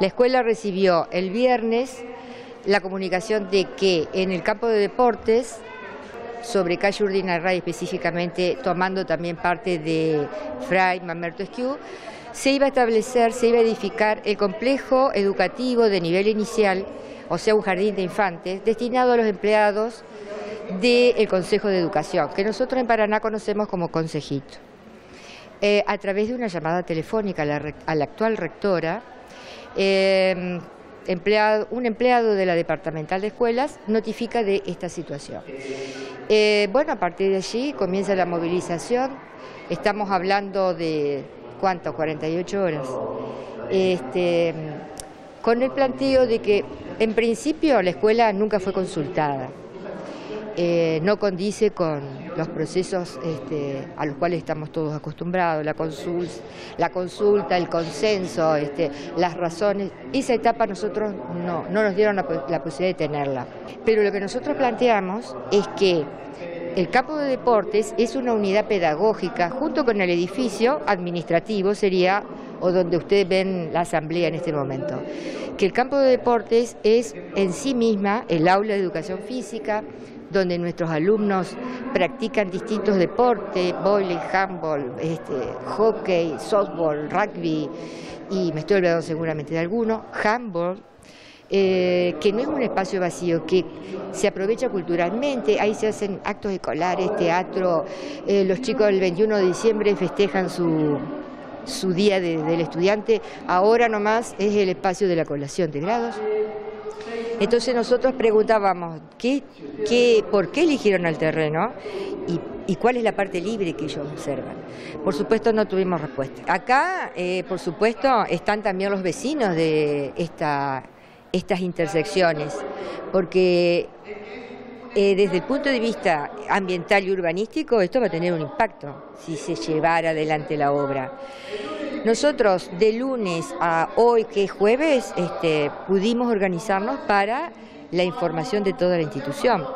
La escuela recibió el viernes la comunicación de que en el campo de deportes, sobre calle Urdinarray específicamente, tomando también parte de Fray Mamerto Esquiu, se iba a establecer, se iba a edificar el complejo educativo de nivel inicial, o sea, un jardín de infantes, destinado a los empleados del Consejo de Educación, que nosotros en Paraná conocemos como consejito. Eh, a través de una llamada telefónica a la, actual rectora, em, un empleado de la Departamental de Escuelas notifica de esta situación. Eh, bueno, a partir de allí comienza la movilización, estamos hablando de, ¿cuánto? 48 horas. Este, con el planteo de que, en principio, la escuela nunca fue consultada. Eh, no condice con los procesos este, a los cuales estamos todos acostumbrados, la, la consulta, el consenso, este, las razones. Esa etapa nosotros no, nos dieron la, posibilidad de tenerla. Pero lo que nosotros planteamos es que el campo de deportes es una unidad pedagógica junto con el edificio administrativo, sería, o donde ustedes ven la asamblea en este momento. Que el campo de deportes es en sí misma el aula de educación física, donde nuestros alumnos practican distintos deportes, volley, handball, este, hockey, softball, rugby, y me estoy olvidando seguramente de alguno, handball, eh, que no es un espacio vacío, que se aprovecha culturalmente, ahí se hacen actos escolares, teatro, eh, los chicos el 21 de diciembre festejan su, su día del estudiante, ahora nomás es el espacio de la colación de grados. Entonces nosotros preguntábamos, ¿qué, qué, ¿por qué eligieron el terreno? Y, cuál es la parte libre que ellos observan. Por supuesto no tuvimos respuesta. Acá, eh, por supuesto, están también los vecinos de esta, estas intersecciones, porque eh, desde el punto de vista ambiental y urbanístico esto va a tener un impacto si se llevara adelante la obra. Nosotros de lunes a hoy, que es jueves, este, pudimos organizarnos para la información de toda la institución.